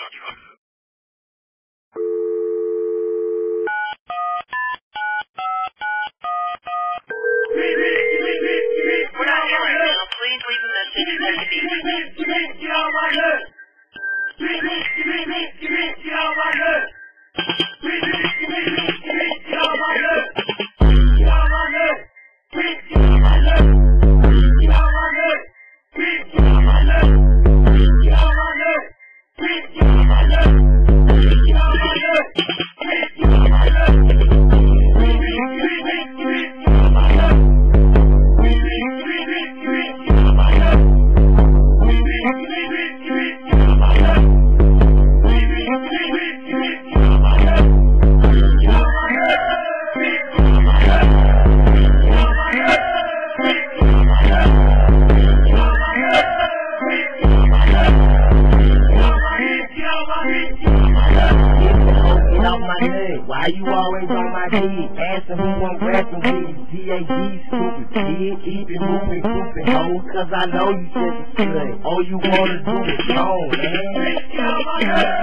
Okay Off my name. Why you always on my dick? Asking who I'm rapping with. G-A-G, stupid kid. Keep it moving, stupid hoe. Cause I know you said you could. All you wanna do is phone, man.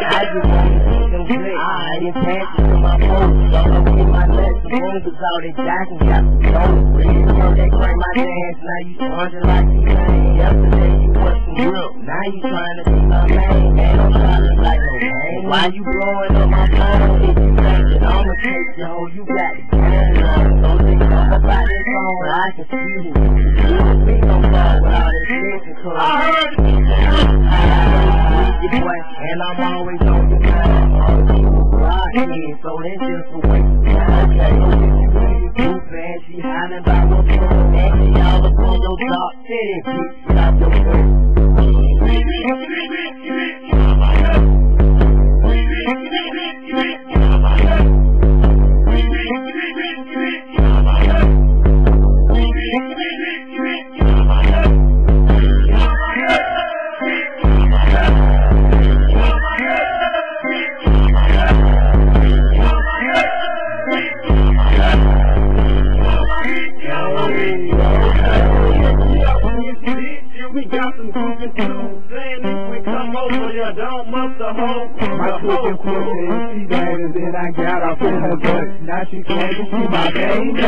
I just wanna see them click. I ain't passing to my folks. So I'm get my nuts. The boom was out there jacking. Got some dope. Really know they crank my dance. Now you sponsored like you man. Yesterday you was some real. Now you trying to be my man. Man, I'm trying to like no man. Why you blowing up my phone? bitch, yo, you got it. Don't think about it, I can see you. You don't think about it. She claims she my baby.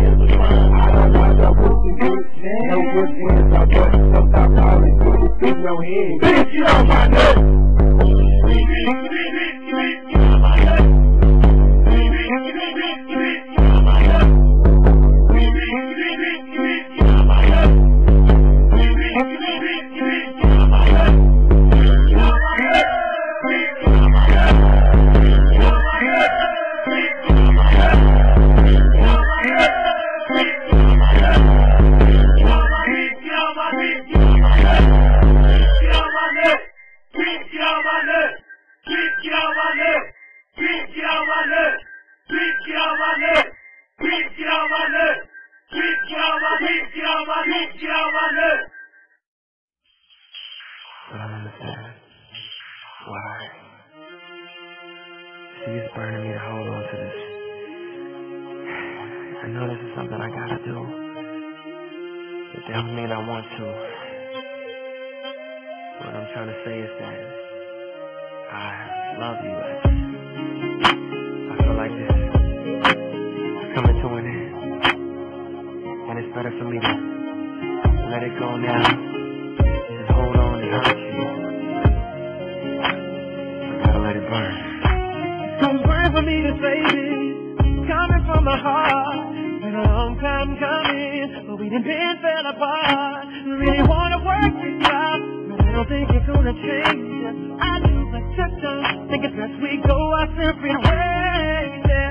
Bitch, you don't want. See, it's burning me to hold on to this. I know this is something I gotta do. That don't mean I want to. What I'm trying to say is that I love you. Lex. I feel like this is coming to an end. And it's better for me to let it go now. Don't burn for me to say this. Coming from the heart. Been a long time coming, but we done been fell apart. Really wanna work this out, but I don't think it's gonna change. I do, but sometimes think it's best we go our separate ways. Yeah.